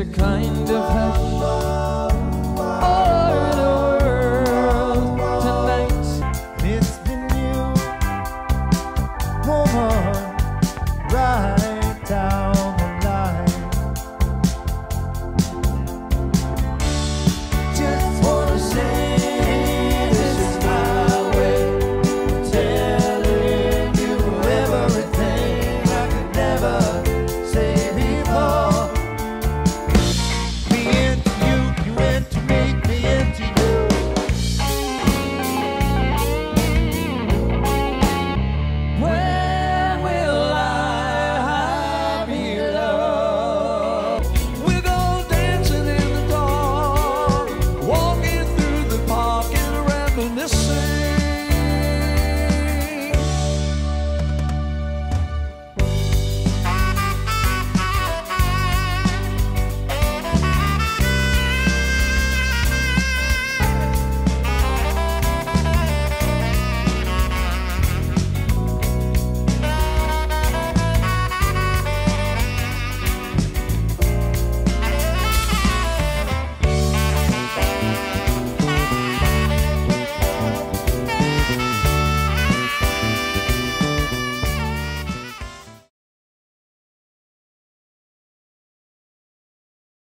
a kind of